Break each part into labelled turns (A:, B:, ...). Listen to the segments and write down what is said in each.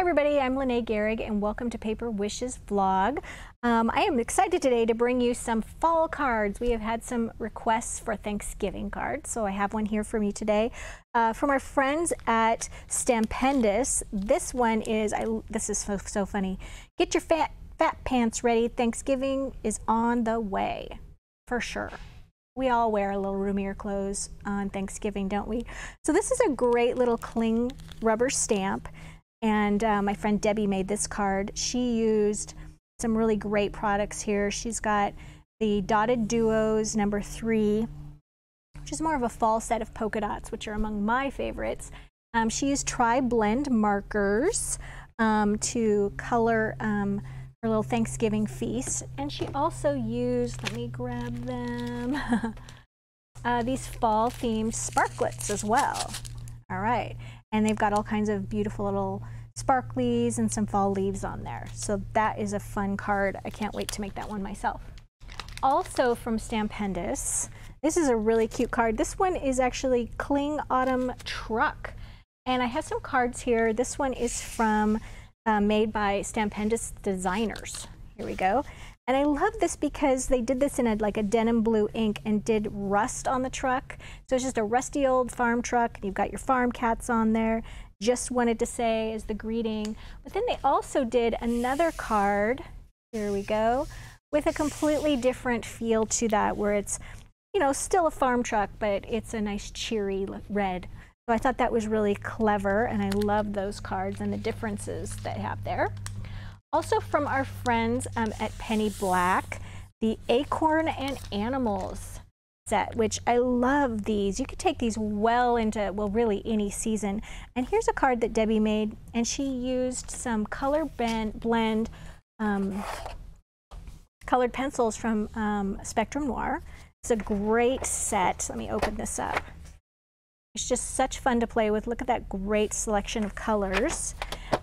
A: Hi everybody, I'm Lene Gehrig and welcome to Paper Wishes vlog. Um, I am excited today to bring you some fall cards. We have had some requests for Thanksgiving cards, so I have one here for me today. Uh, from our friends at Stampendous, this one is, I, this is so, so funny. Get your fat, fat pants ready, Thanksgiving is on the way, for sure we all wear a little roomier clothes on Thanksgiving, don't we? So this is a great little cling rubber stamp. And uh, my friend Debbie made this card. She used some really great products here. She's got the Dotted Duos number three, which is more of a fall set of polka dots, which are among my favorites. Um, she used tri-blend markers um, to color um, her little Thanksgiving feast. And she also used, let me grab them, uh, these fall themed sparklets as well. All right. And they've got all kinds of beautiful little sparklies and some fall leaves on there. So that is a fun card. I can't wait to make that one myself. Also from Stampendous, this is a really cute card. This one is actually Cling Autumn Truck. And I have some cards here. This one is from, uh, made by Stampendous Designers. Here we go. And I love this because they did this in a, like a denim blue ink and did rust on the truck. So it's just a rusty old farm truck. You've got your farm cats on there. Just wanted to say as the greeting. But then they also did another card. Here we go. With a completely different feel to that where it's, you know, still a farm truck, but it's a nice cheery red. So I thought that was really clever and I love those cards and the differences they have there. Also from our friends um, at Penny Black, the Acorn and Animals set, which I love these. You could take these well into, well, really any season. And here's a card that Debbie made, and she used some color blend, blend um, colored pencils from um, Spectrum Noir. It's a great set. Let me open this up. It's just such fun to play with. Look at that great selection of colors.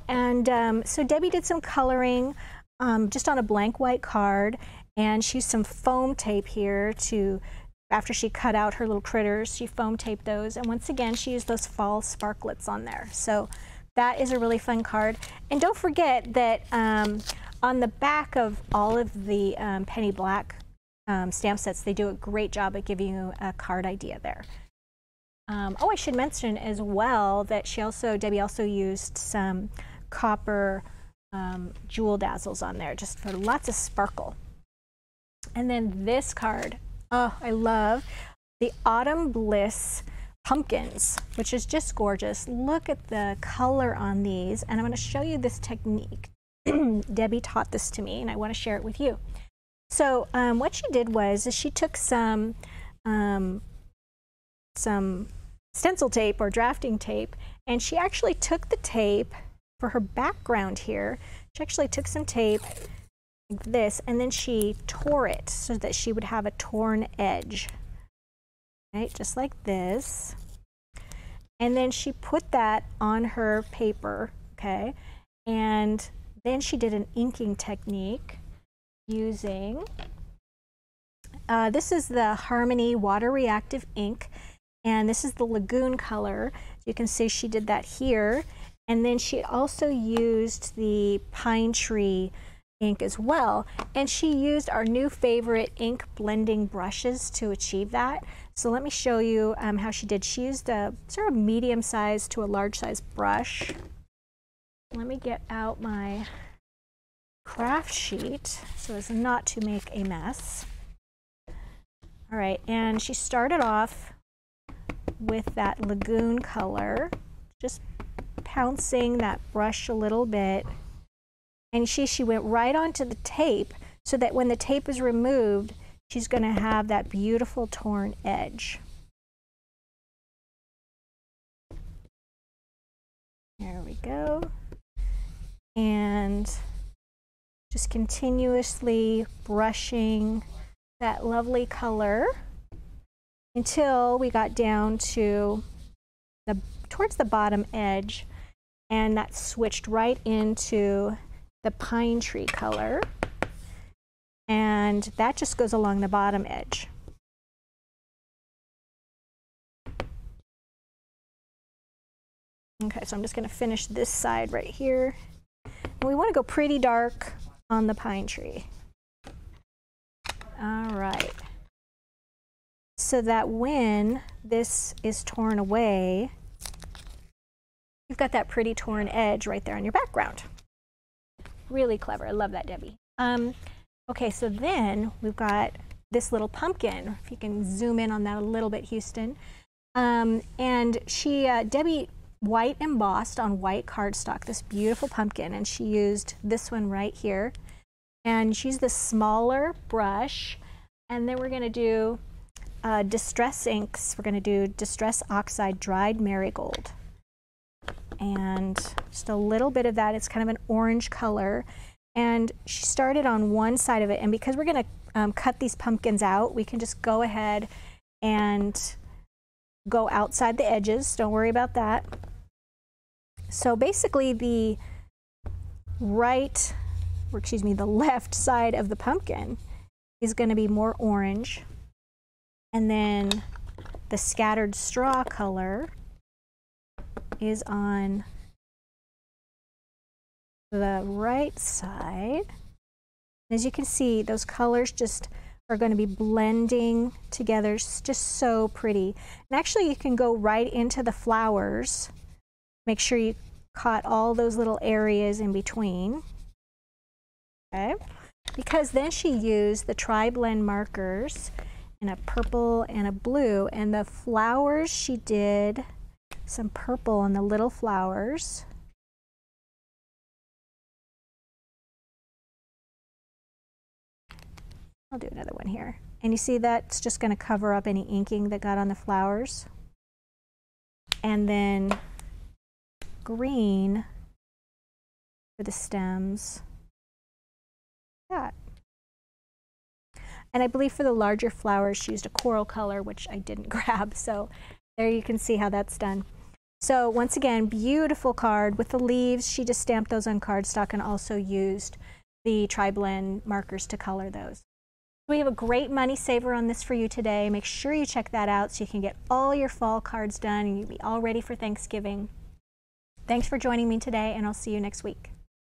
A: And um, so Debbie did some coloring um, just on a blank white card and she used some foam tape here to, after she cut out her little critters, she foam taped those. And once again, she used those fall sparklets on there. So that is a really fun card. And don't forget that um, on the back of all of the um, Penny Black um, stamp sets, they do a great job at giving you a card idea there. Um, oh, I should mention as well that she also, Debbie also used some copper um, jewel dazzles on there just for lots of sparkle. And then this card, oh, I love the Autumn Bliss pumpkins, which is just gorgeous. Look at the color on these. And I'm going to show you this technique. Debbie taught this to me and I want to share it with you. So um, what she did was she took some um, some stencil tape or drafting tape and she actually took the tape for her background here, she actually took some tape like this and then she tore it so that she would have a torn edge. Right, just like this. And then she put that on her paper, okay? And then she did an inking technique using, uh, this is the Harmony Water Reactive Ink, and this is the Lagoon color. You can see she did that here. And then she also used the pine tree ink as well. And she used our new favorite ink blending brushes to achieve that. So let me show you um, how she did. She used a sort of medium size to a large size brush. Let me get out my craft sheet so as not to make a mess. All right, and she started off with that lagoon color, just pouncing that brush a little bit. And she, she went right onto the tape so that when the tape is removed, she's going to have that beautiful torn edge. There we go. And just continuously brushing that lovely color until we got down to the towards the bottom edge and that switched right into the pine tree color. And that just goes along the bottom edge. Okay, so I'm just going to finish this side right here. And we want to go pretty dark on the pine tree. All right. So that when this is torn away, you've got that pretty torn edge right there on your background. Really clever. I love that, Debbie. Um, okay, so then we've got this little pumpkin. If you can zoom in on that a little bit, Houston. Um, and she, uh, Debbie white embossed on white cardstock this beautiful pumpkin and she used this one right here and she's the smaller brush and then we're to do uh, distress inks. We're going to do distress oxide dried marigold. And just a little bit of that. It's kind of an orange color. And she started on one side of it. And because we're going to um, cut these pumpkins out we can just go ahead and go outside the edges. Don't worry about that. So basically the right, or excuse me, the left side of the pumpkin is going to be more orange. And then the scattered straw color is on the right side. As you can see, those colors just are going to be blending together. It's just so pretty. And actually, you can go right into the flowers Make sure you caught all those little areas in between. Okay, because then she used the tri-blend markers in a purple and a blue and the flowers she did some purple on the little flowers. I'll do another one here. And you see that's just going to cover up any inking that got on the flowers. And then green for the stems. That. And I believe for the larger flowers, she used a coral color, which I didn't grab. So there you can see how that's done. So once again, beautiful card with the leaves. She just stamped those on cardstock and also used the tri-blend markers to color those. We have a great money saver on this for you today. Make sure you check that out so you can get all your fall cards done and you'll be all ready for Thanksgiving. Thanks for joining me today, and I'll see you next week.